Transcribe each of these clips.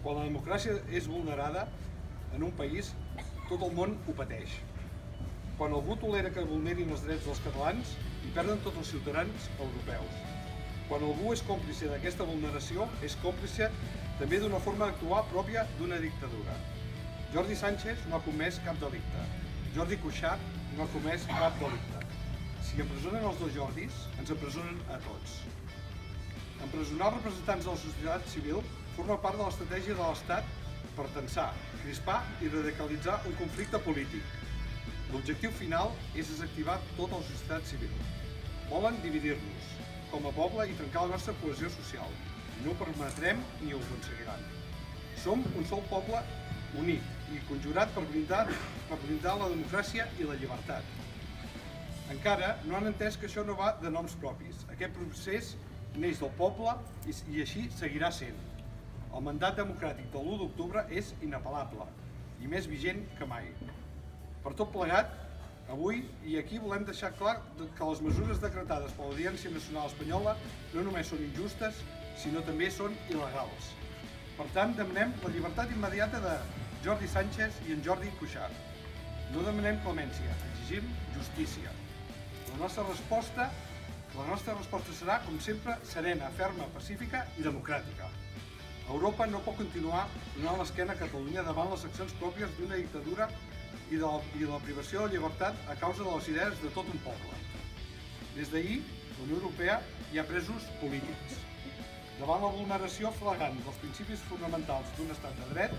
Quan la democràcia és vulnerada en un país, tot el món ho pateix. Quan algú tolera que vulnerin els drets dels catalans, hi perden tots els ciutadans europeus. Quan algú és còmplice d'aquesta vulneració, és còmplice també d'una forma d'actuar pròpia d'una dictadura. Jordi Sánchez no ha comès cap delicte. Jordi Cuixart no ha comès cap delicte. Si empresonen els dos Jordis, ens empresonen a tots. Empresonar representants de la societat civil forma part de l'estratègia de l'Estat per tensar, crispar i radicalitzar un conflicte polític. L'objectiu final és desactivar tota la societat civil. Volen dividir-nos com a poble i trencar la nostra cohesió social. No permetrem ni ho aconseguiran. Som un sol poble unit i conjurat per blindar, per blindar la democràcia i la llibertat. Encara no han entès que això no va de noms propis. Aquest procés neix del poble i, i així seguirà sent. El mandat democràtic de l'1 d'octubre és inapel·lable i més vigent que mai. Per tot plegat, avui i aquí volem deixar clar que les mesures decretades per l'Audiència Nacional Espanyola no només són injustes, sinó també són il·legals. Per tant, demanem la llibertat immediata de Jordi Sánchez i en Jordi Cuixart. No demanem clemència, exigim justícia. La nostra resposta la nostra resposta serà, com sempre, serena, ferma, pacífica i democràtica. Europa no pot continuar donant l'esquena a Catalunya davant les accions pròpies d'una dictadura i de, la, i de la privació de llibertat a causa de les idees de tot un poble. Des d'ahir, la Unió Europea hi ha presos polítics. Davant la vulneració flagrant dels principis fonamentals d'un estat de dret,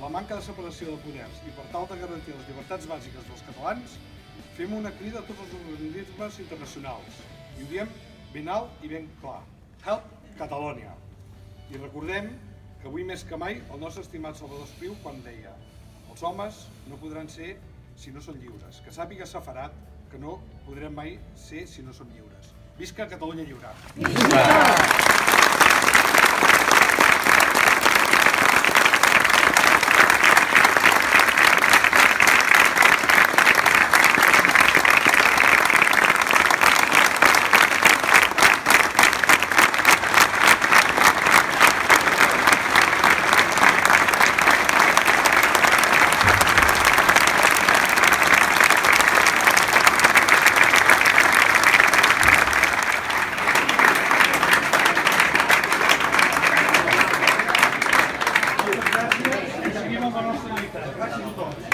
la manca de separació de poders i per tal de garantir les llibertats bàsiques dels catalans, fem una crida a tots els organismes internacionals, i ho diem ben alt i ben clar. Help Catalonia. I recordem que avui més que mai el nostre estimat Salvador Espriu quan deia els homes no podran ser si no són lliures. Que sàpiga Safarat que no podrem mai ser si no som lliures. Visca Catalunya lliure! Visca! 詳しいことです。